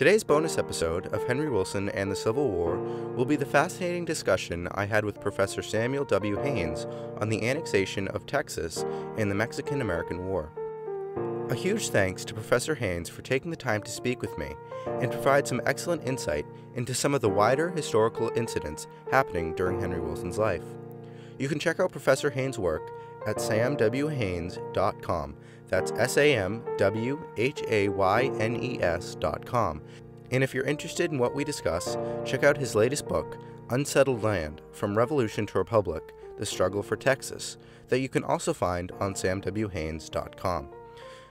Today's bonus episode of Henry Wilson and the Civil War will be the fascinating discussion I had with Professor Samuel W. Haynes on the annexation of Texas in the Mexican American War. A huge thanks to Professor Haynes for taking the time to speak with me and provide some excellent insight into some of the wider historical incidents happening during Henry Wilson's life. You can check out Professor Haynes' work at samwhaynes.com. That's S A M W H A Y N E S.com. And if you're interested in what we discuss, check out his latest book, Unsettled Land From Revolution to Republic The Struggle for Texas, that you can also find on samwhaynes.com.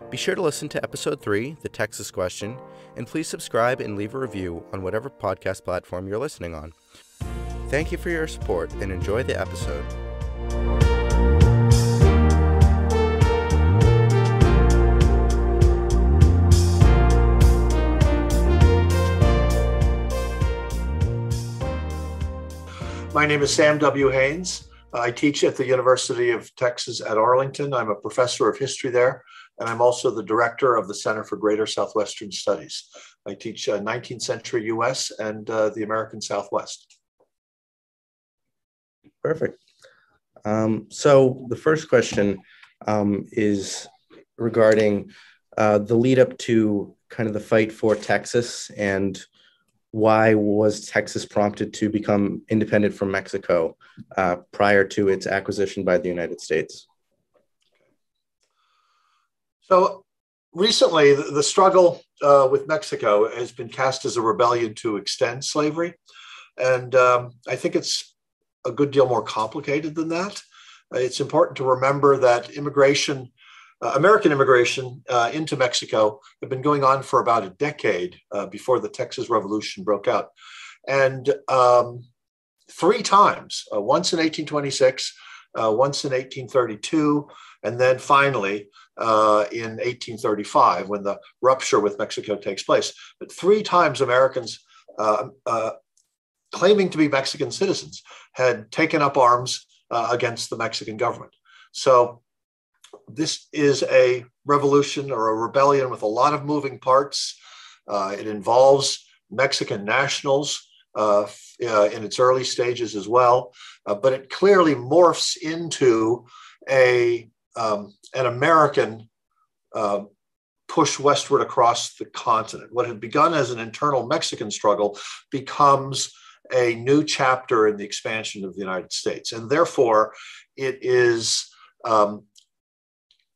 Be sure to listen to episode 3, The Texas Question, and please subscribe and leave a review on whatever podcast platform you're listening on. Thank you for your support and enjoy the episode. My name is Sam W. Haynes. I teach at the University of Texas at Arlington. I'm a professor of history there, and I'm also the director of the Center for Greater Southwestern Studies. I teach uh, 19th century US and uh, the American Southwest. Perfect. Um, so the first question um, is regarding uh, the lead up to kind of the fight for Texas and why was Texas prompted to become independent from Mexico uh, prior to its acquisition by the United States? So recently, the, struggle uh, with Mexico has been cast as a rebellion to extend slavery. And um, I think it's a good deal more complicated than that. Uh, it's important to remember that immigration uh, American immigration uh, into Mexico had been going on for about a decade uh, before the Texas Revolution broke out. And um, three times, uh, once in 1826, uh, once in 1832, and then finally uh, in 1835 when the rupture with Mexico takes place. But three times Americans claiming to be Mexican citizens had taken up arms against the Mexican government. So this is a revolution or a rebellion with a lot of moving parts. Uh, it involves Mexican nationals uh, uh, in its early stages as well, uh, but it clearly morphs into a um, an American uh, push westward across the continent. What had begun as an internal Mexican struggle becomes a new chapter in the expansion of the United States, and therefore it is um,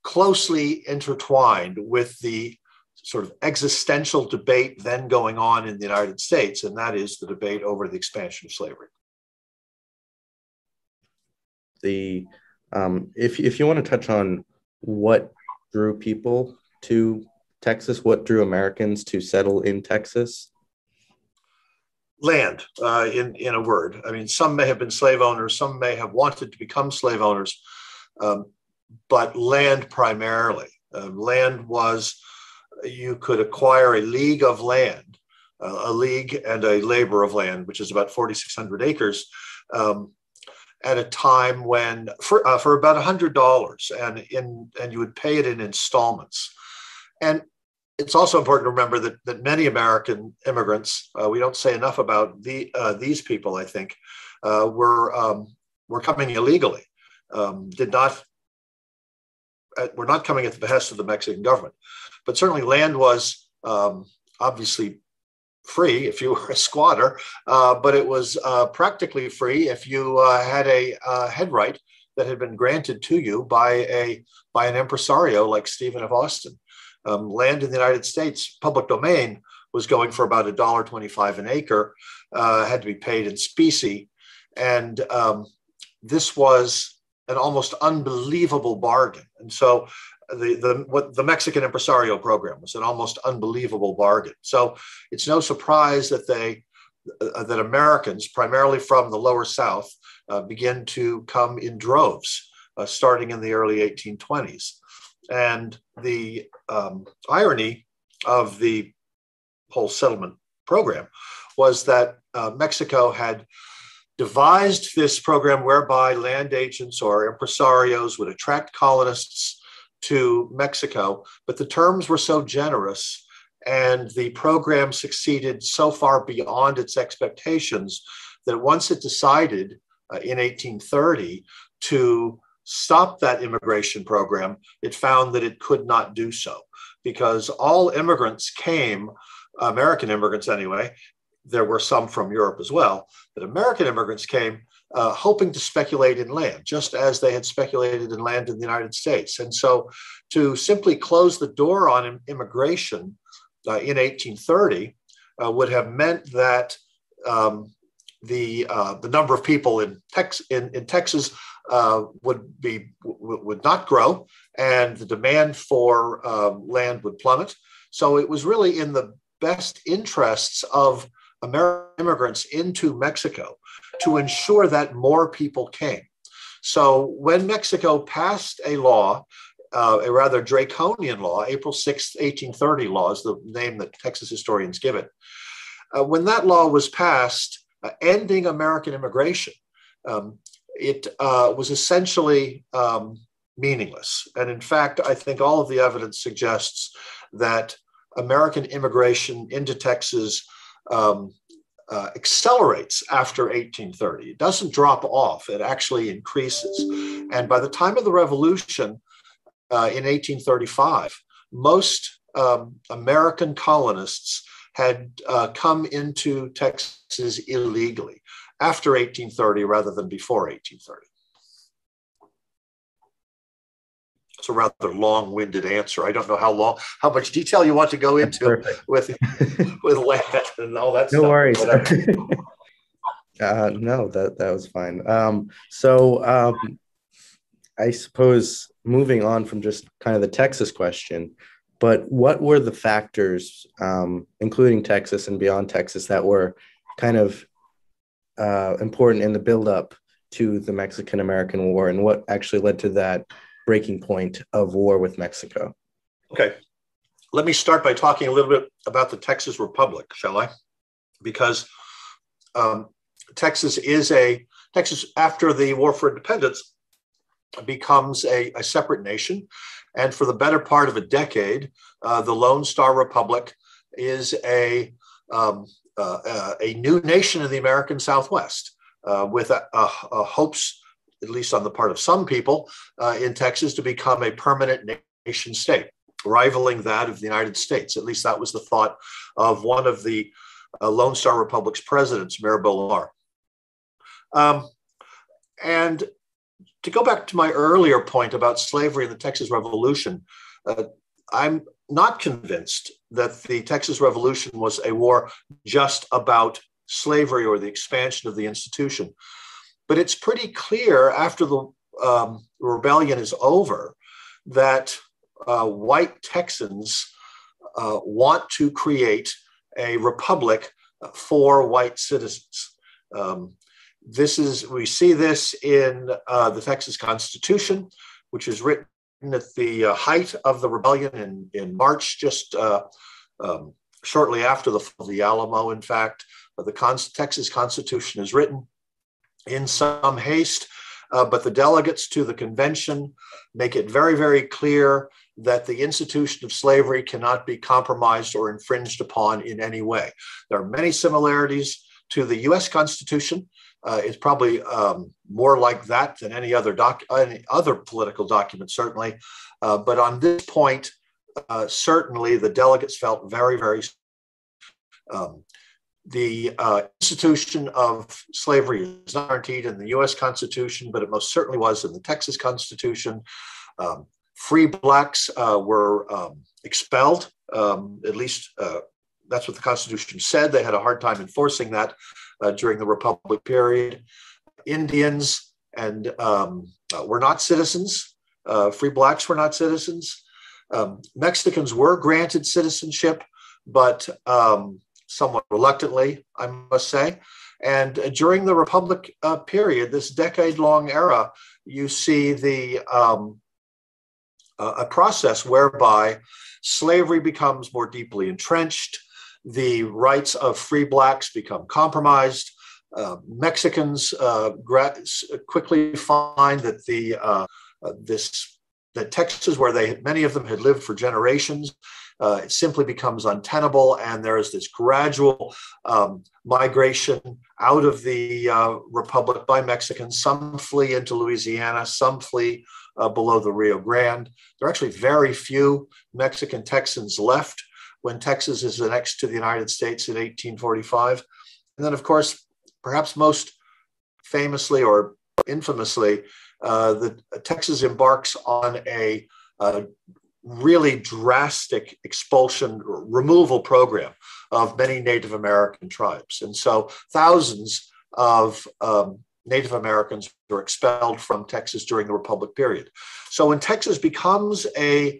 closely intertwined with the sort of existential debate then going on in the United States, and that is the debate over the expansion of slavery. The um, if if you want to touch on what drew people to Texas, what drew Americans to settle in Texas? Land, uh, in in a word. I mean, some may have been slave owners, some may have wanted to become slave owners. Um, but land primarily. Uh, land was, you could acquire a league of land, uh, a league and a labor of land, which is about 4,600 acres. Um, at a time when for, uh, for about $100 and in and you would pay it in installments and it's also important to remember that, that many American immigrants, uh, we don't say enough about the, uh, these people, I think, uh, were, um, were coming illegally, um, did not we're not coming at the behest of the Mexican government, but certainly land was um, obviously free if you were a squatter, uh, but it was uh, practically free if you uh, had a uh, head right that had been granted to you by a by an impresario like Stephen F. Austin. Um, land in the United States, public domain, was going for about a dollar twenty-five an acre, uh, had to be paid in specie, and um, this was an almost unbelievable bargain. And so the, the what the Mexican impresario program was an almost unbelievable bargain. So it's no surprise that they uh, that Americans, primarily from the lower South, uh, begin to come in droves, uh, starting in the early 1820s. And the um, irony of the whole settlement program was that uh, Mexico had devised this program whereby land agents or impresarios would attract colonists to Mexico, but the terms were so generous And the program succeeded so far beyond its expectations that once it decided uh, in 1830 to stop that immigration program, it found that it could not do so because all immigrants came, American immigrants anyway, there were some from Europe as well, but American immigrants came uh, hoping to speculate in land, just as they had speculated in land in the United States. And so to simply close the door on immigration uh, in 1830 uh, would have meant that um, the, uh, the number of people in, Tex- in, in Texas uh, would, be, w- would not grow and the demand for um, land would plummet. So it was really in the best interests of American immigrants into Mexico to ensure that more people came. So when Mexico passed a law, uh, a rather draconian law, April 6, 1830 law is the name that Texas historians give it. Uh, when that law was passed, uh, ending American immigration, um, it uh, was essentially um, meaningless. And in fact, I think all of the evidence suggests that American immigration into Texas um, uh, accelerates after 1830. It doesn't drop off, it actually increases. And by the time of the revolution uh, in 1835, most um, American colonists had uh, come into Texas illegally after 1830 rather than before 1830. It's a rather long-winded answer. I don't know how long, how much detail you want to go into with with land and all that. No stuff. worries. uh, no, that that was fine. Um, so um, I suppose moving on from just kind of the Texas question, but what were the factors, um, including Texas and beyond Texas, that were kind of uh, important in the buildup to the Mexican American War, and what actually led to that breaking point of war with Mexico. Okay. Let me start by talking a little bit about the Texas Republic, shall I? Because um, Texas is a, Texas, after the War for Independence, becomes a, a separate nation. And for the better part of a decade, uh, the Lone Star Republic is a, um, uh, uh, a new nation in the American Southwest uh, with hopes at least on the part of some people uh, in Texas, to become a permanent nation state, rivaling that of the United States. At least that was the thought of one of the uh, Lone Star Republic's presidents, Mirabeau Lamar. Um, and to go back to my earlier point about slavery and the Texas Revolution, uh, I'm not convinced that the Texas Revolution was a war just about slavery or the expansion of the institution. But it's pretty clear after the um, rebellion is over that uh, white Texans uh, want to create a republic for white citizens. Um, this is we see this in uh, the Texas Constitution, which is written at the uh, height of the rebellion in, in March, just uh, um, shortly after the, the Alamo. In fact, the Con- Texas Constitution is written in some haste, uh, but the delegates to the convention make it very, very clear that the institution of slavery cannot be compromised or infringed upon in any way. There are many similarities to the US Constitution. Uh, it's probably um, more like that than any other doc, any other political document, certainly. Uh, but on this point, uh, certainly the delegates felt very, very um, the uh, institution of slavery is not guaranteed in the US Constitution, but it most certainly was in the Texas Constitution. Um, free blacks uh, were um, expelled, um, at least uh, that's what the Constitution said. They had a hard time enforcing that uh, during the Republic period. Indians and um, uh, were not citizens. Uh, free blacks were not citizens. Um, Mexicans were granted citizenship, but um, somewhat reluctantly, I must say. And during the Republic uh, period, this decade long era, you see the um, a process whereby slavery becomes more deeply entrenched, the rights of free blacks become compromised. Uh, Mexicans uh, quickly find that the uh, uh, this that Texas, where they many of them had lived for generations, uh, it simply becomes untenable, and there is this gradual um, migration out of the uh, republic by Mexicans. Some flee into Louisiana, some flee uh, below the Rio Grande. There are actually very few Mexican Texans left when Texas is annexed to the United States in 1845. And then, of course, perhaps most famously or infamously, uh, the uh, Texas embarks on a, a really drastic expulsion removal program of many Native American tribes. And so thousands of um, Native Americans were expelled from Texas during the Republic period. So when Texas becomes a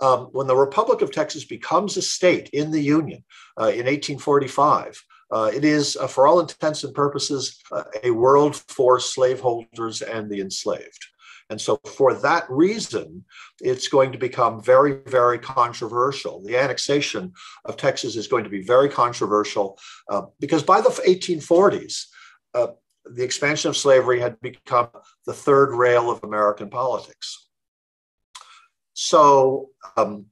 um, when the Republic of Texas becomes a state in the Union uh, in 1845, uh, it is, uh, for all intents and purposes, uh, a world for slaveholders and the enslaved. And so, for that reason, it's going to become very, very controversial. The annexation of Texas is going to be very controversial uh, because by the 1840s, uh, the expansion of slavery had become the third rail of American politics. So, um,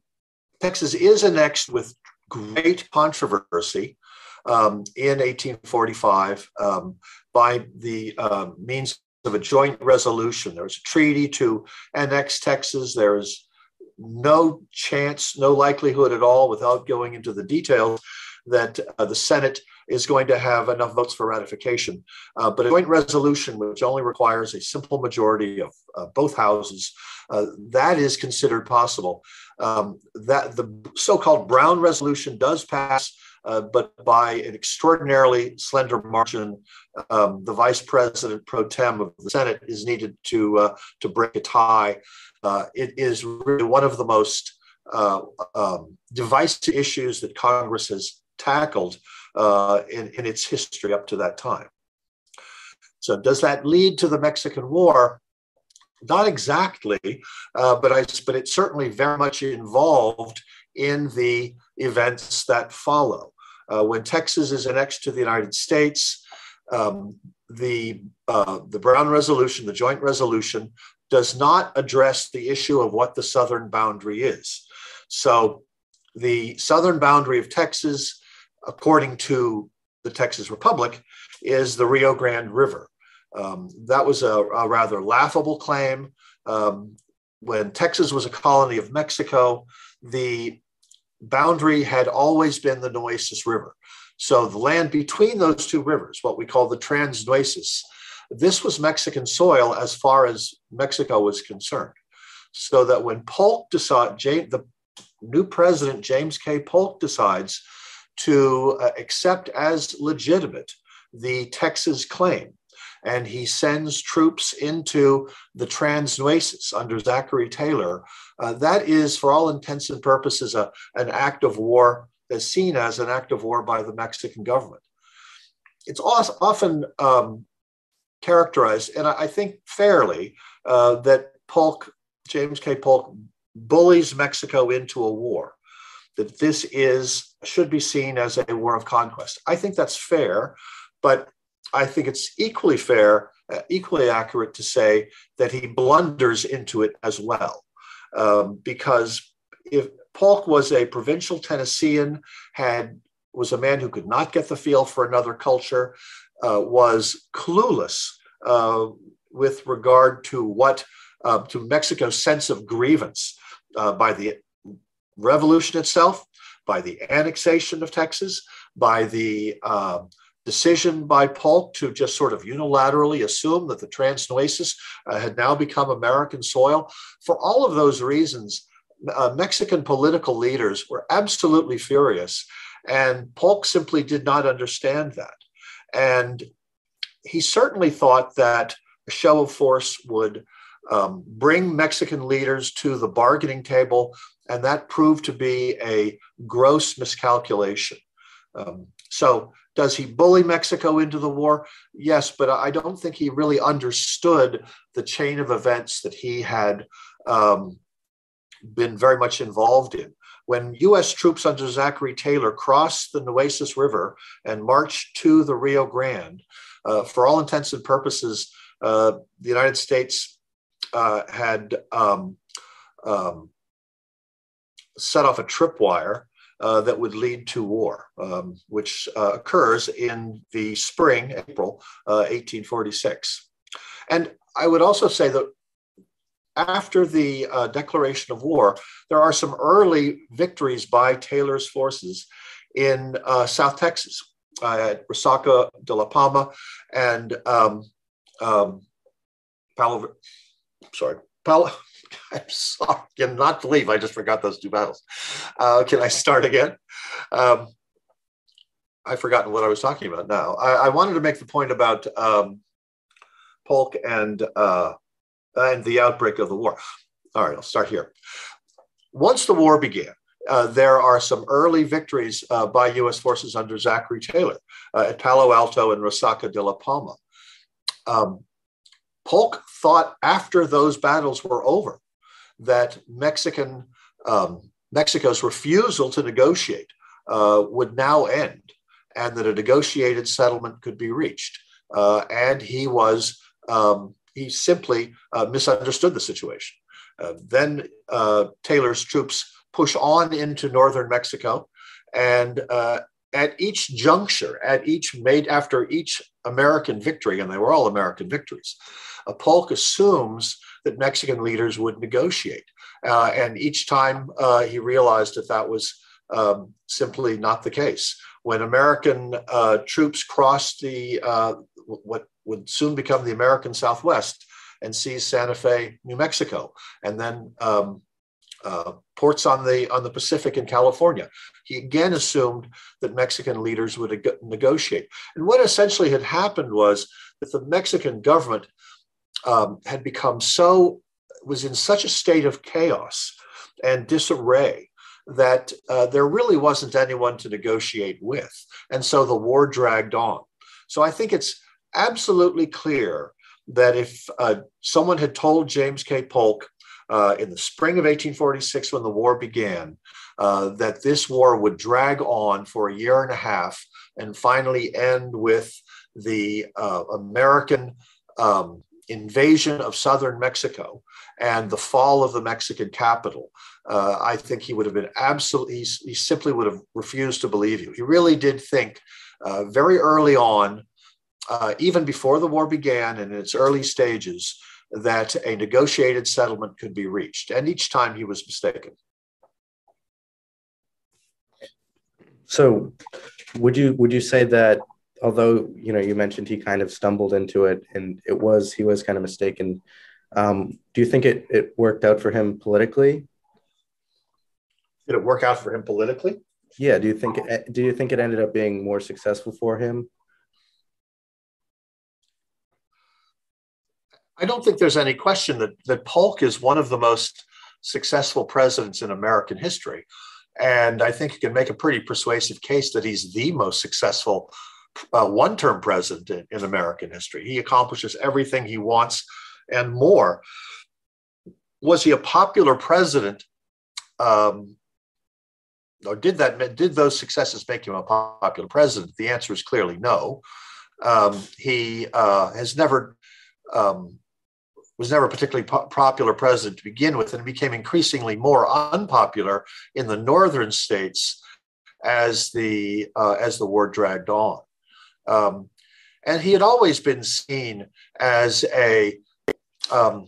Texas is annexed with great controversy um, in 1845 um, by the uh, means of a joint resolution. There was a treaty to annex Texas. There is no chance, no likelihood at all, without going into the details, that uh, the Senate is going to have enough votes for ratification. Uh, but a joint resolution, which only requires a simple majority of uh, both houses, uh, that is considered possible. Um, that the so-called Brown resolution does pass uh, but by an extraordinarily slender margin, um, the vice president pro tem of the Senate is needed to uh, to break a tie. Uh, it is really one of the most uh, um, divisive issues that Congress has tackled uh, in, in its history up to that time. So, does that lead to the Mexican War? Not exactly, but I, but it's certainly very much involved in the events that follow. Uh, when Texas is annexed to the United States, um, the, uh, the Brown Resolution, the joint resolution, does not address the issue of what the southern boundary is. So the southern boundary of Texas, according to the Texas Republic, is the Rio Grande River. Um, that was a, a, rather laughable claim. Um, when Texas was a colony of Mexico, the boundary had always been the Nueces River. So the land between those two rivers, what we call the Trans Nueces, this was Mexican soil as far as Mexico was concerned. So that when Polk decided, the new president, James K. Polk, decides to uh, accept as legitimate the Texas claim, and he sends troops into the Trans Nueces under Zachary Taylor uh, that is, for all intents and purposes, a, an act of war that's seen as an act of war by the Mexican government. It's often um, characterized, and I, think fairly, uh, that Polk, James K. Polk, bullies Mexico into a war. That this is should be seen as a war of conquest. I think that's fair, but I think it's equally fair, uh, equally accurate to say that he blunders into it as well um, because if Polk was a provincial Tennessean, had was a man who could not get the feel for another culture, uh, was clueless uh, with regard to what uh, to Mexico's sense of grievance uh, by the revolution itself, by the annexation of Texas, by the um, decision by Polk to just sort of unilaterally assume that the Trans Nueces uh, had now become American soil. For all of those reasons, uh, Mexican political leaders were absolutely furious, and Polk simply did not understand that. And he certainly thought that a show of force would um, bring Mexican leaders to the bargaining table, and that proved to be a gross miscalculation. Um, so does he bully Mexico into the war? Yes, but I don't think he really understood the chain of events that he had um, been very much involved in. When US troops under Zachary Taylor crossed the Nueces River and marched to the Rio Grande, uh, for all intents and purposes, uh, the United States uh, had um, um, set off a tripwire uh, that would lead to war, um, which uh, occurs in the spring, April 1846. Uh, and I would also say that after the uh, declaration of war, there are some early victories by Taylor's forces in uh, South Texas, at Resaca de la Palma and um, um, Palo, sorry, Palo, I'm sorry, I cannot believe I just forgot those two battles. Uh, can I start again? Um, I've forgotten what I was talking about now. I, I wanted to make the point about um, Polk and uh, and the outbreak of the war. All right, I'll start here. Once the war began, uh, there are some early victories uh, by U.S. forces under Zachary Taylor uh, at Palo Alto and Resaca de la Palma. Um, Polk thought after those battles were over that Mexican um, Mexico's refusal to negotiate uh, would now end, and that a negotiated settlement could be reached. Uh, and he was um, he simply uh, misunderstood the situation. Uh, then uh, Taylor's troops push on into northern Mexico, and uh, at each juncture, at each made after each American victory, and they were all American victories, Polk assumes that Mexican leaders would negotiate. Uh, and each time uh, he realized that that was um, simply not the case. When American uh, troops crossed the uh, what would soon become the American Southwest and seized Santa Fe, New Mexico, and then um, uh, ports on the on the Pacific in California. He again assumed that Mexican leaders would ag- negotiate. And what essentially had happened was that the Mexican government um, had become so was in such a state of chaos and disarray that uh, there really wasn't anyone to negotiate with, and so the war dragged on. So I think it's absolutely clear that if uh, someone had told James K. Polk uh, in the spring of 1846, when the war began, uh, that this war would drag on for a year and a half and finally end with the uh, American um, invasion of southern Mexico and the fall of the Mexican capital, uh, I think he would have been absolutely, he simply would have refused to believe you. He really did think uh, very early on, uh, even before the war began and in its early stages, that a negotiated settlement could be reached. And each time he was mistaken. So, would you would you say that although you know you mentioned he kind of stumbled into it and it was he was kind of mistaken um, do you think it, it worked out for him politically did it work out for him politically yeah do you think it, do you think it ended up being more successful for him i don't think there's any question that, that polk is one of the most successful presidents in american history and i think you can make a pretty persuasive case that he's the most successful uh, one term president in, in, American history. He accomplishes everything he wants and more. Was he a popular president? Um, or did that did those successes make him a popular president? The answer is clearly no. Um, he uh, has never um, was never a particularly po- popular president to begin with, and became increasingly more unpopular in the northern states as the uh, as the war dragged on. Um, and he had always been seen as a, um,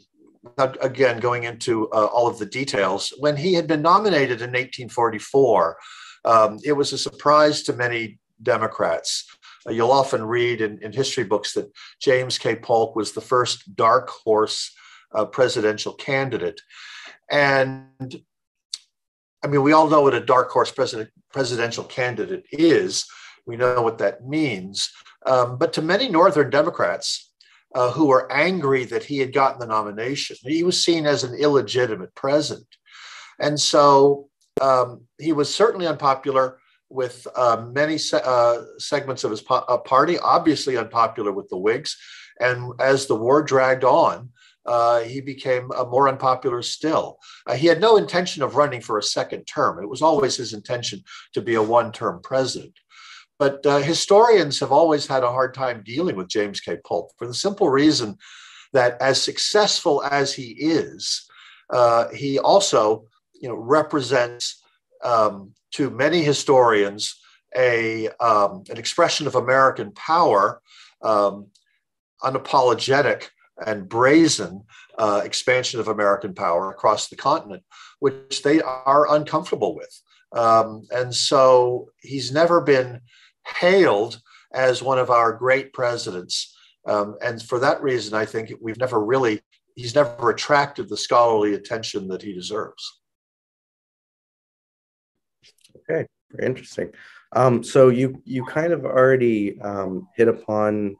again, going into uh, all of the details, when he had been nominated in 1844, um, it was a surprise to many Democrats. Uh, you'll often read in, in, history books that James K. Polk was the first dark horse uh, presidential candidate. And I mean, we all know what a dark horse president, presidential candidate is. We know what that means. Um, but to many Northern Democrats uh, who were angry that he had gotten the nomination, he was seen as an illegitimate president. And so um, he was certainly unpopular with uh, many se- uh, segments of his po- uh, party, obviously unpopular with the Whigs. And as the war dragged on, uh, he became uh, more unpopular still. Uh, he had no intention of running for a second term. It was always his intention to be a one term president. But historians have always had a hard time dealing with James K. Polk for the simple reason that, as successful as he is, he also you know, represents um, to many historians a, um, an expression of American power, um, unapologetic and brazen uh, expansion of American power across the continent, which they are uncomfortable with. Um, and so he's never been hailed as one of our great presidents. Um, and for that reason, I think we've never really, he's never attracted the scholarly attention that he deserves. Okay, very interesting. Um, so you you kind of already um, hit upon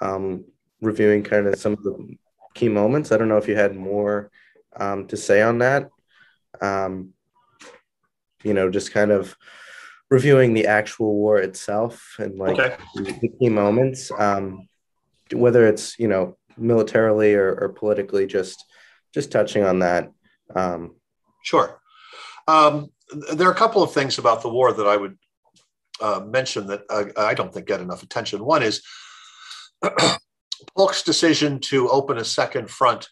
um, reviewing kind of some of the key moments. I don't know if you had more um, to say on that. Um, you know, just kind of reviewing the actual war itself and like okay. the key moments, um, whether it's you know militarily or, or politically, just just touching on that. Um, sure. Um, there are a couple of things about the war that I would uh, mention that uh, I don't think get enough attention. One is Polk's decision to open a second front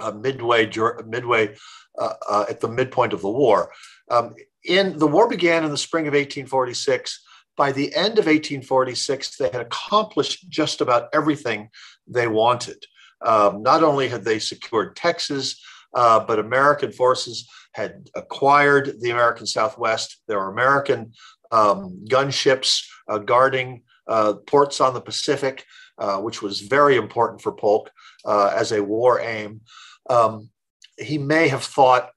uh, midway midway uh, uh, at the midpoint of the war. Um, in the war began in the spring of 1846. By the end of 1846, they had accomplished just about everything they wanted. Um, not only had they secured Texas, uh, but American forces had acquired the American Southwest. There were American um, gunships uh, guarding uh, ports on the Pacific, uh, which was very important for Polk uh, as a war aim. Um, he may have thought,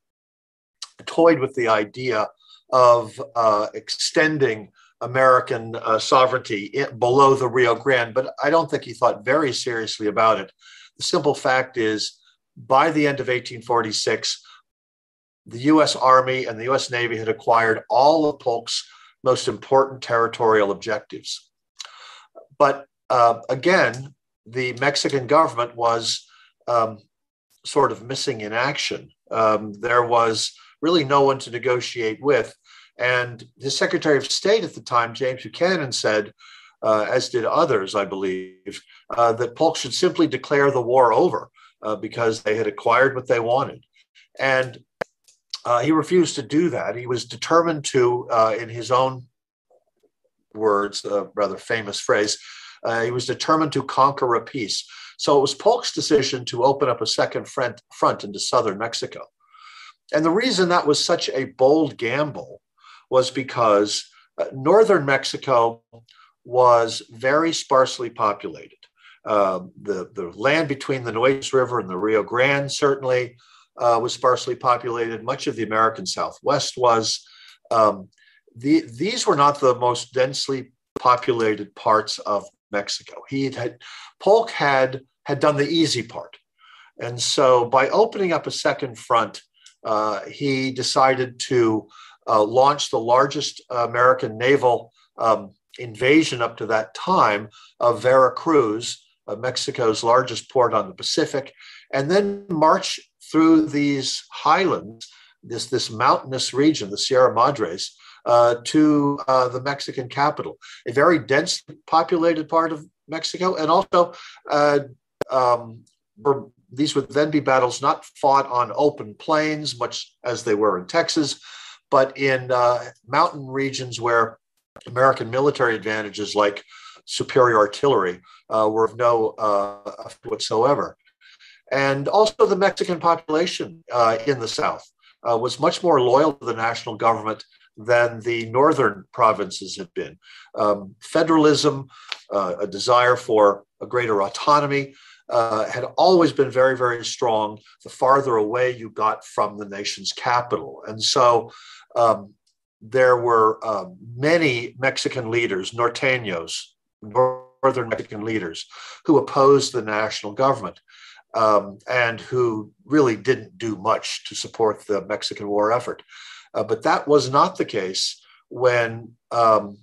toyed with the idea of uh, extending American sovereignty in, below the Rio Grande, but I don't think he thought very seriously about it. The simple fact is, by the end of 1846, the US Army and the US Navy had acquired all of Polk's most important territorial objectives. But uh, again, the Mexican government was um, sort of missing in action. Um, there was really no one to negotiate with. And his Secretary of State at the time, James Buchanan, said, uh, as did others, I believe, uh, that Polk should simply declare the war over uh, because they had acquired what they wanted. And uh, he refused to do that. He was determined to, uh, in his own words, a rather famous phrase, uh, he was determined to conquer a peace. So it was Polk's decision to open up a second front, front into southern Mexico. And the reason that was such a bold gamble was because uh, northern Mexico was very sparsely populated. Uh, the, the land between the Nueces River and the Rio Grande certainly uh, was sparsely populated. Much of the American Southwest was. Um, the, these were not the most densely populated parts of Mexico. He had Polk had had done the easy part, and so by opening up a second front, uh, he decided to uh, launch the largest American naval um, invasion up to that time of Veracruz, Mexico's largest port on the Pacific, and then march through these highlands, this, this mountainous region, the Sierra Madres, uh, to uh, the Mexican capital, a very densely populated part of Mexico, and also uh, um, these would then be battles not fought on open plains, much as they were in Texas, but in uh, mountain regions where American military advantages like superior artillery uh, were of no uh, whatsoever. And also, the Mexican population uh, in the South uh, was much more loyal to the national government than the northern provinces had been. Um, federalism, a desire for a greater autonomy, uh, had always been very, very strong the farther away you got from the nation's capital. And so um, there were uh, many Mexican leaders, norteños, northern Mexican leaders, who opposed the national government um, and who really didn't do much to support the Mexican war effort. Uh, but that was not the case when um,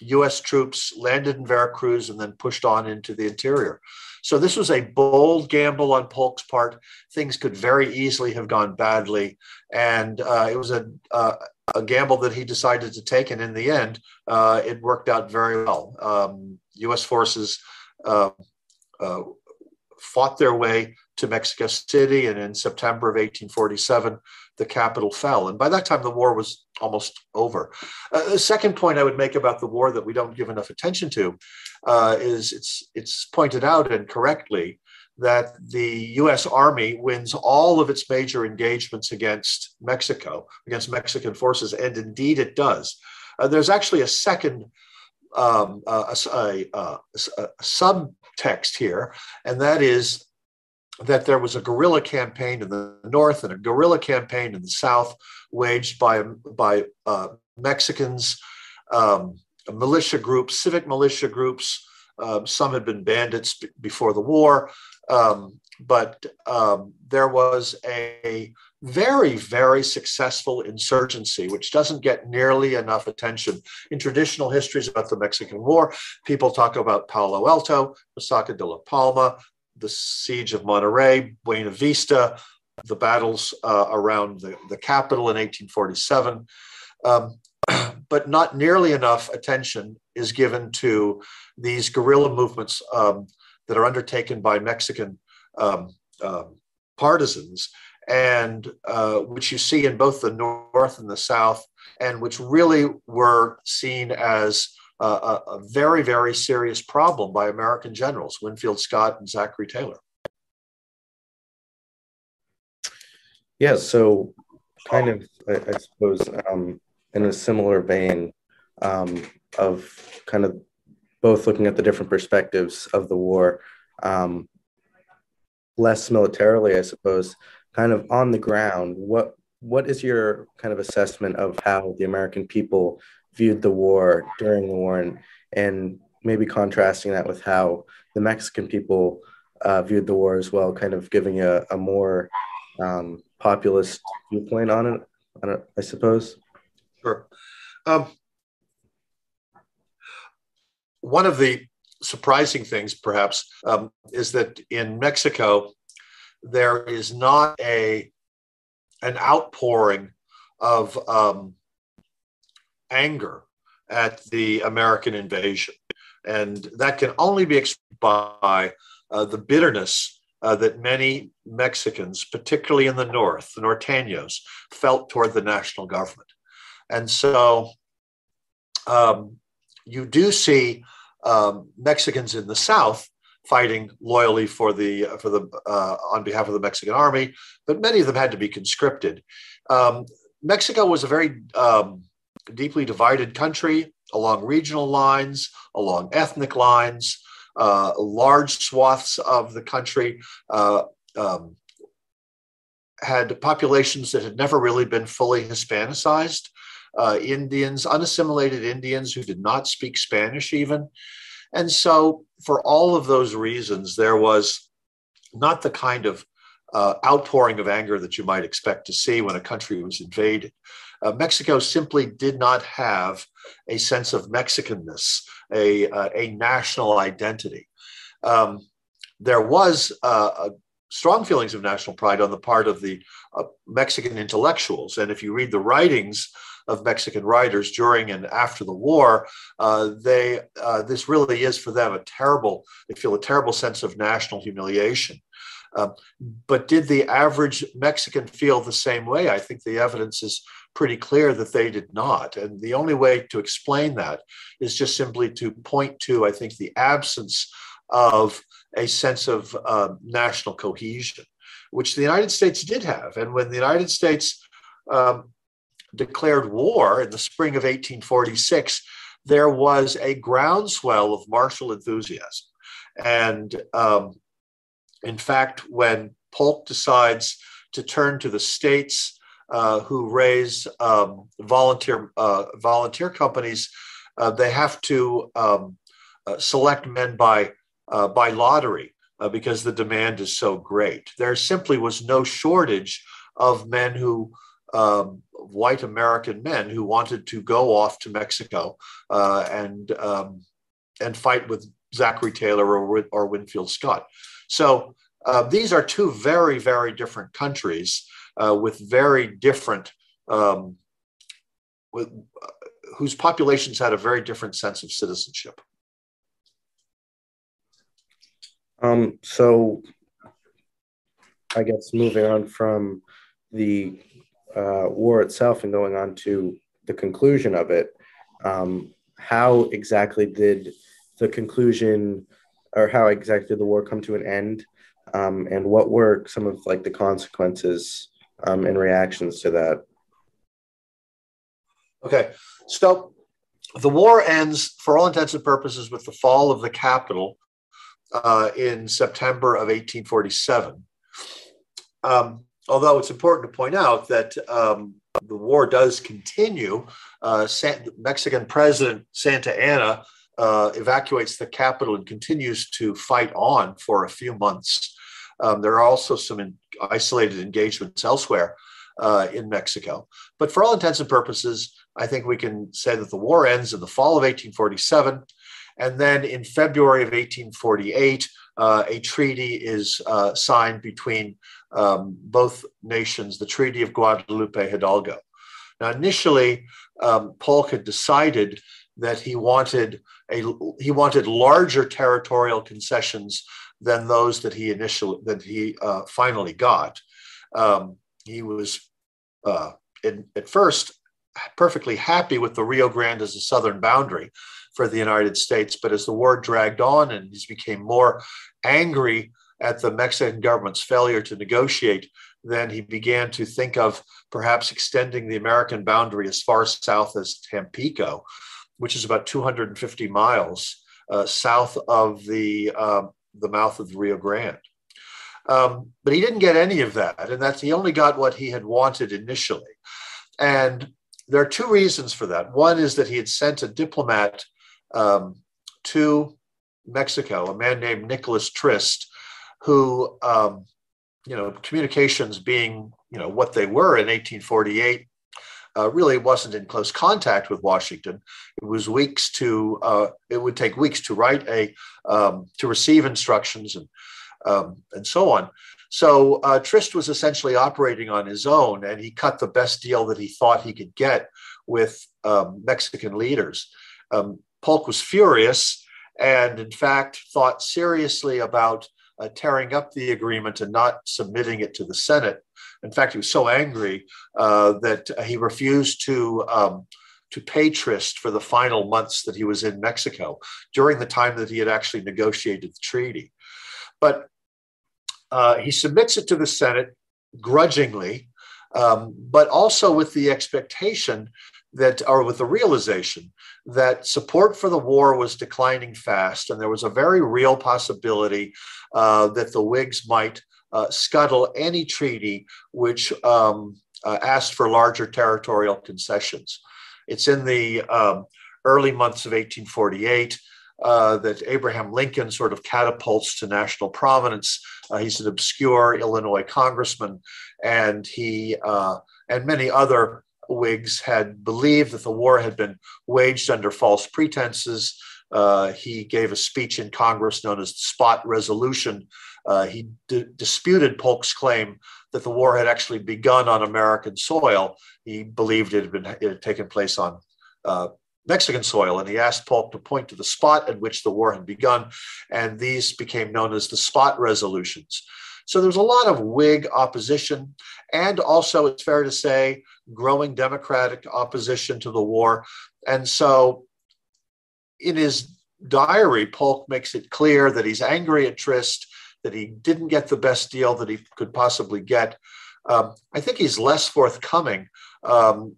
US troops landed in Veracruz and then pushed on into the interior. So this was a bold gamble on Polk's part. Things could very easily have gone badly. And uh, it was a, uh, a gamble that he decided to take. And in the end, uh, it worked out very well. Um, US forces uh, uh, fought their way to Mexico City, and in September of 1847, the capital fell. And by that time, the war was almost over. Uh, the second point I would make about the war that we don't give enough attention to uh, is it's it's pointed out and correctly that the U.S. Army wins all of its major engagements against Mexico, against Mexican forces, and indeed it does. Uh, there's actually a second um, uh, a, a, a, subtext here, and that is that there was a guerrilla campaign in the north and a guerrilla campaign in the south waged by by uh, Mexicans, um, militia groups, civic militia groups. Uh, some had been bandits b- before the war, um, but um, there was a very, very successful insurgency, which doesn't get nearly enough attention in traditional histories about the Mexican War. People talk about Palo Alto, Resaca de la Palma, the siege of Monterey, Buena Vista, the battles uh, around the, the capital in 1847. Um, but not nearly enough attention is given to these guerrilla movements um, that are undertaken by Mexican um, um partisans, and uh, which you see in both the North and the South, and which really were seen as a, a, very, very serious problem by American generals, Winfield Scott and Zachary Taylor. Yeah, so kind of, I, I suppose, um, in a similar vein um, of kind of both looking at the different perspectives of the war, um, less militarily, I suppose, kind of on the ground. What what is your kind of assessment of how the American people viewed the war during the war and, and maybe contrasting that with how the Mexican people uh, viewed the war as well, kind of giving a, a more um, populist viewpoint on it, it, I suppose. Sure. Um, one of the surprising things, perhaps, um, is that in Mexico, there is not a an outpouring of um, anger at the American invasion. And that can only be explained by uh, the bitterness uh, that many Mexicans, particularly in the North, the Norteños, felt toward the national government. And so um, you do see um, Mexicans in the South fighting loyally for the for the uh, on behalf of the Mexican army, but many of them had to be conscripted. Um, Mexico was a very um, deeply divided country along regional lines, along ethnic lines. Uh, large swaths of the country uh, um, had populations that had never really been fully Hispanicized. Uh, Indians, unassimilated Indians who did not speak Spanish, even. And so, for all of those reasons, there was not the kind of uh, outpouring of anger that you might expect to see when a country was invaded. Uh, Mexico simply did not have a sense of Mexicanness, a, uh, a national identity. Um, there was uh, strong feelings of national pride on the part of the uh, Mexican intellectuals. And if you read the writings of Mexican writers during and after the war, uh, they uh, this really is for them a terrible. They feel a terrible sense of national humiliation. Um, but did the average Mexican feel the same way? I think the evidence is pretty clear that they did not. And the only way to explain that is just simply to point to, I think, the absence of a sense of uh, national cohesion, which the United States did have. And when the United States um, declared war in the spring of 1846, there was a groundswell of martial enthusiasm. And um, in fact, when Polk decides to turn to the states uh, who raise um, volunteer uh, volunteer companies, uh, they have to um, uh, select men by uh, by lottery uh, because the demand is so great. There simply was no shortage of men who um, white American men who wanted to go off to Mexico and um, and fight with Zachary Taylor or, or Winfield Scott. So uh, these are two very, very different countries uh, with very different, um, with, uh, whose populations had a very different sense of citizenship. Um, so I guess moving on from the uh, war itself and going on to the conclusion of it, um, how exactly did the conclusion or how exactly did the war come to an end? Um, and what were some of like the consequences um, and reactions to that? Okay, so the war ends for all intents and purposes with the fall of the capital uh, in September of 1847. Um, although it's important to point out that um, the war does continue. Uh, San- Mexican President Santa Anna uh, evacuates the capital and continues to fight on for a few months. Um, there are also some in- isolated engagements elsewhere uh, in Mexico. But for all intents and purposes, I think we can say that the war ends in the fall of 1847. And then in February of 1848, uh, a treaty is uh, signed between um, both nations, the Treaty of Guadalupe Hidalgo. Now, initially, um, Polk had decided that he wanted a he wanted larger territorial concessions than those that he initially that he uh, finally got. Um, he was uh, in, at first perfectly happy with the Rio Grande as a southern boundary for the United States, but as the war dragged on and he became more angry at the Mexican government's failure to negotiate, then he began to think of perhaps extending the American boundary as far south as Tampico, which is about 250 miles uh, south of the, uh, the mouth of the Rio Grande. Um, but he didn't get any of that, and that's he only got what he had wanted initially. And there are two reasons for that. One is that he had sent a diplomat um, to Mexico, a man named Nicholas Trist, who, um, you know, communications being, you know, what they were in 1848, uh, really wasn't in close contact with Washington. It was weeks to, uh, it would take weeks to write a, um, to receive instructions and, um, and so on. So uh, Trist was essentially operating on his own, and he cut the best deal that he thought he could get with um, Mexican leaders. Um, Polk was furious and, in fact, thought seriously about uh, tearing up the agreement and not submitting it to the Senate. In fact, he was so angry uh, that he refused to. Um, to pay Trist for the final months that he was in Mexico during the time that he had actually negotiated the treaty. But uh, he submits it to the Senate grudgingly, um, but also with the expectation that, or with the realization that support for the war was declining fast, and there was a very real possibility uh, that the Whigs might uh, scuttle any treaty which um, uh, asked for larger territorial concessions. It's in the um, early months of 1848 uh, that Abraham Lincoln sort of catapults to national prominence. Uh, he's an obscure Illinois congressman, and he uh, and many other Whigs had believed that the war had been waged under false pretenses. Uh, he gave a speech in Congress known as the Spot Resolution. Uh, he d- disputed Polk's claim that the war had actually begun on American soil. He believed it had, been, it had taken place on uh, Mexican soil, and he asked Polk to point to the spot at which the war had begun, and these became known as the spot resolutions. So there was a lot of Whig opposition, and also, it's fair to say, growing Democratic opposition to the war. And so, in his diary, Polk makes it clear that he's angry at Trist, that he didn't get the best deal that he could possibly get. Um, I think he's less forthcoming. Um,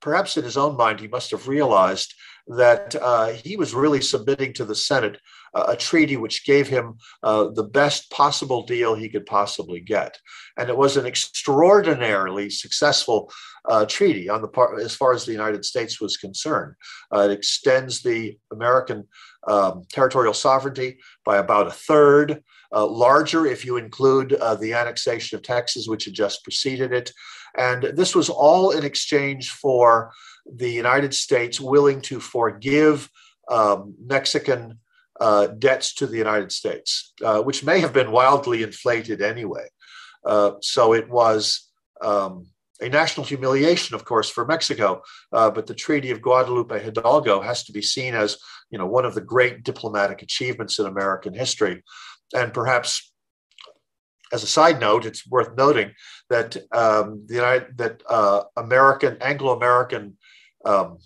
perhaps in his own mind, he must have realized that uh, he was really submitting to the Senate uh, a treaty which gave him uh, the best possible deal he could possibly get. And it was an extraordinarily successful uh, treaty on the part, as far as the United States was concerned. Uh, it extends the American um, territorial sovereignty by about a third. Uh, larger if you include uh, the annexation of Texas, which had just preceded it. And this was all in exchange for the United States willing to forgive um, Mexican uh, debts to the United States, uh, which may have been wildly inflated anyway. Uh, so it was um, a national humiliation, of course, for Mexico. Uh, but the Treaty of Guadalupe Hidalgo has to be seen as, you know, one of the great diplomatic achievements in American history, and perhaps as a side note, it's worth noting that um, the United, that uh, American Anglo-American um,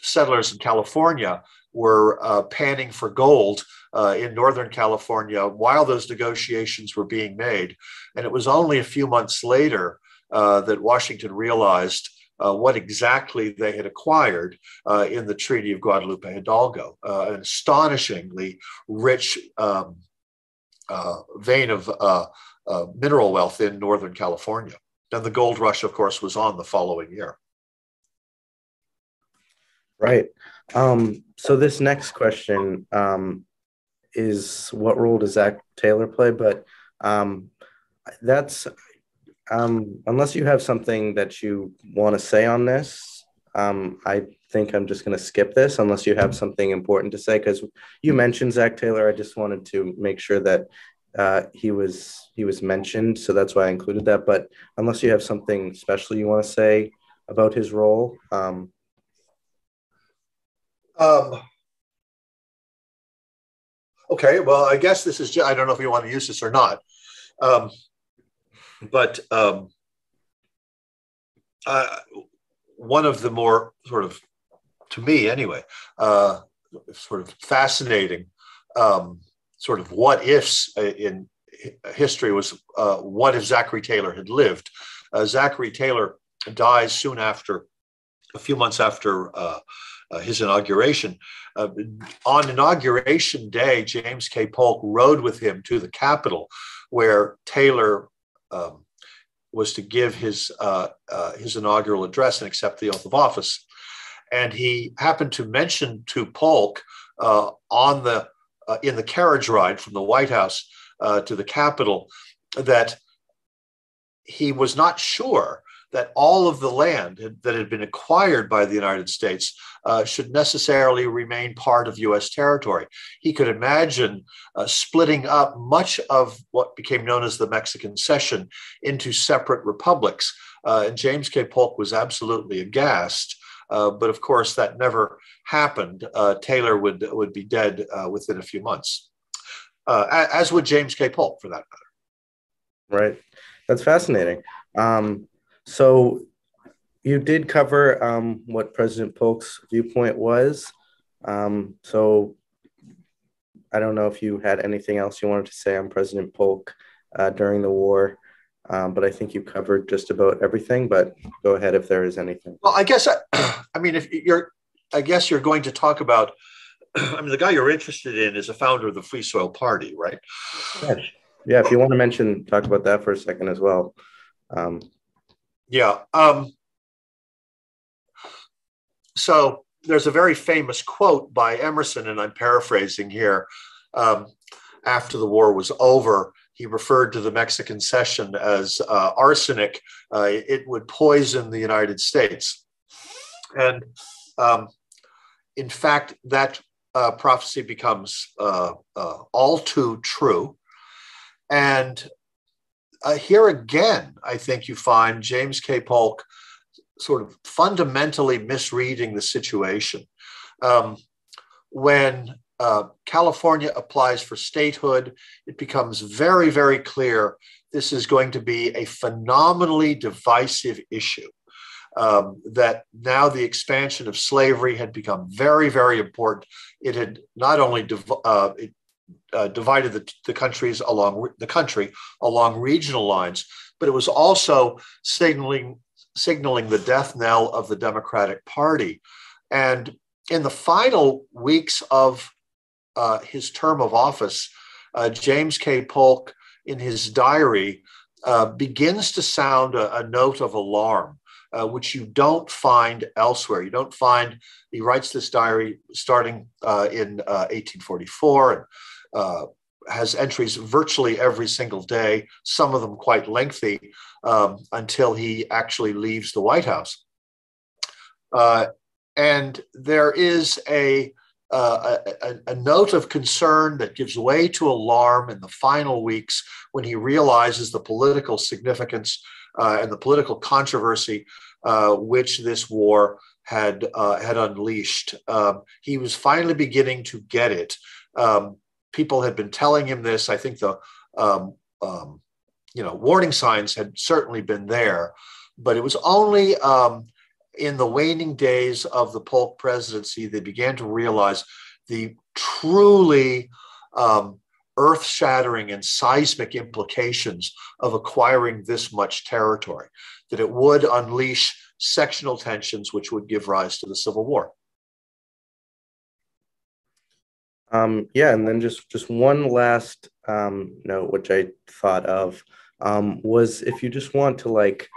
settlers in California were uh, panning for gold uh, in Northern California while those negotiations were being made. And it was only a few months later uh, that Washington realized uh, what exactly they had acquired uh, in the Treaty of Guadalupe Hidalgo, uh, an astonishingly rich um, vein of mineral wealth in Northern California. And the gold rush, of course, was on the following year. Right. Um, so this next question um, is what role does Zach Taylor play? But um, that's um, unless you have something that you want to say on this. Um, I think I'm just going to skip this unless you have something important to say because you mentioned Zach Taylor. I just wanted to make sure that uh, he was he was mentioned, so that's why I included that. But unless you have something special you want to say about his role, um, um, okay, well, I guess this is, just, I don't know if you want to use this or not. Um, but um, uh, one of the more sort of, to me anyway, uh, sort of fascinating um, sort of what ifs in history was uh, what if Zachary Taylor had lived? Uh, Zachary Taylor dies soon after, a few months after uh, uh, his inauguration. Uh, on inauguration day, James K. Polk rode with him to the Capitol, where Taylor um, was to give his uh, uh his inaugural address and accept the oath of office. And he happened to mention to Polk uh, on the uh, in the carriage ride from the White House to the Capitol that he was not sure that all of the land that had been acquired by the United States uh, should necessarily remain part of US territory. He could imagine uh, splitting up much of what became known as the Mexican Cession into separate republics. Uh, and James K. Polk was absolutely aghast. Uh, but of course, that never happened. Uh, Taylor would, would be dead uh, within a few months, as would James K. Polk, for that matter. Right. That's fascinating. Um, so you did cover um, what President Polk's viewpoint was. Um, so I don't know if you had anything else you wanted to say on President Polk uh, during the war, um, but I think you covered just about everything. But go ahead if there is anything. Well, I guess I, I mean if you're, I guess you're going to talk about. I mean, the guy you're interested in is a founder of the Free Soil Party, right? Yeah, yeah if you want to mention, talk about that for a second as well. Um, yeah. Um, so there's a very famous quote by Emerson, and I'm paraphrasing here. Um, after the war was over, he referred to the Mexican cession as uh, arsenic. Uh, it would poison the United States. And um, in fact, that uh, prophecy becomes uh, uh, all too true. And uh, here again, I think you find James K. Polk sort of fundamentally misreading the situation. Um, when uh, California applies for statehood, it becomes very, very clear this is going to be a phenomenally divisive issue. Um, that now the expansion of slavery had become very, very important. It had not only div- uh, it uh, divided the, the countries along the country along regional lines, but it was also signaling signaling the death knell of the Democratic Party. And in the final weeks of uh, his term of office, uh, James K. Polk, in his diary, uh, begins to sound a, a note of alarm. Uh, which you don't find elsewhere. You don't find, he writes this diary starting uh, in 1844 and uh, has entries virtually every single day, some of them quite lengthy, um, until he actually leaves the White House. Uh, and there is a, uh, a, a, note of concern that gives way to alarm in the final weeks when he realizes the political significance uh, and the political controversy uh, which this war had uh, had unleashed. Um, he was finally beginning to get it. Um, people had been telling him this. I think the um, um, you know, warning signs had certainly been there, but it was only um, in the waning days of the Polk presidency they began to realize the truly um, earth shattering and seismic implications of acquiring this much territory, that it would unleash sectional tensions, which would give rise to the Civil War. Um, yeah, and then just just one last um, note, which I thought of, um, was if you just want to like,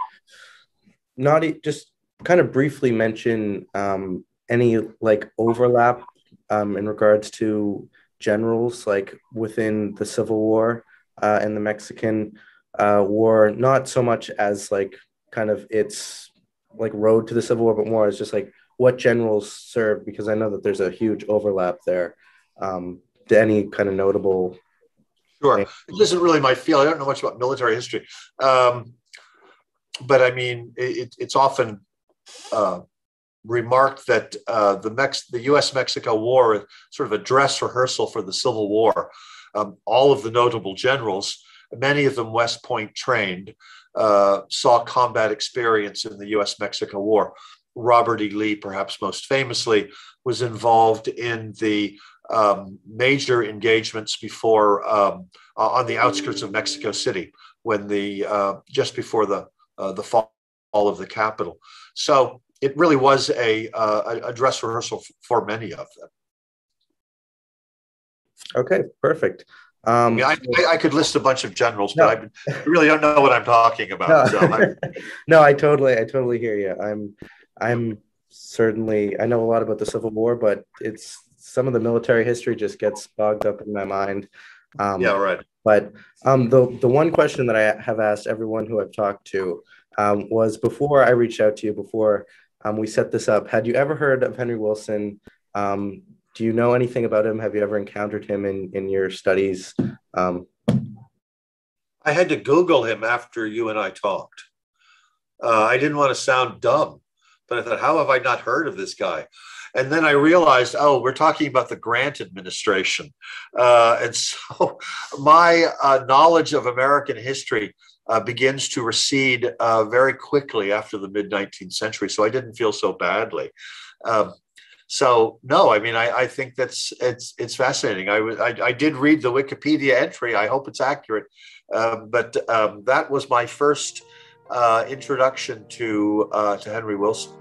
not just kind of briefly mention um, any like overlap um, in regards to generals like within the Civil War uh, and the Mexican uh, War, not so much as like kind of its like road to the Civil War, but more as just like what generals served, because I know that there's a huge overlap there. Um, to any kind of notable. Sure, this isn't really my field. I don't know much about military history, um, but I mean, it, it's often uh, remarked that uh, the, Mex- the US Mexico War, sort of a dress rehearsal for the Civil War, um, all of the notable generals, many of them West Point trained, uh, saw combat experience in the US Mexico War. Robert E. Lee, perhaps most famously, was involved in the um, major engagements before um, uh, on the outskirts of Mexico City when the uh, just before the uh, the fall of the capital. So it really was a, uh, a dress rehearsal for many of them. Okay, perfect. Um, I, mean, I, I, could list a bunch of generals, no. but I really don't know what I'm talking about. No. So no, I totally, I totally hear you. I'm, I'm certainly, I know a lot about the Civil War, but it's some of the military history just gets bogged up in my mind. Um, yeah, right. But um, the the one question that I have asked everyone who I've talked to um, was before I reached out to you, before um, we set this up. Had you ever heard of Henry Wilson? Um, do you know anything about him? Have you ever encountered him in, in your studies? Um, I had to Google him after you and I talked. Uh, I didn't want to sound dumb, but I thought, how have I not heard of this guy? And then I realized, oh, we're talking about the Grant administration. Uh, and so my uh, knowledge of American history uh, begins to recede uh, very quickly after the mid 19th century. So I didn't feel so badly. Um, so no, I mean, I, I, think that's it's it's fascinating. I, I, I did read the Wikipedia entry. I hope it's accurate, um, but um, that was my first uh, introduction to uh, to Henry Wilson.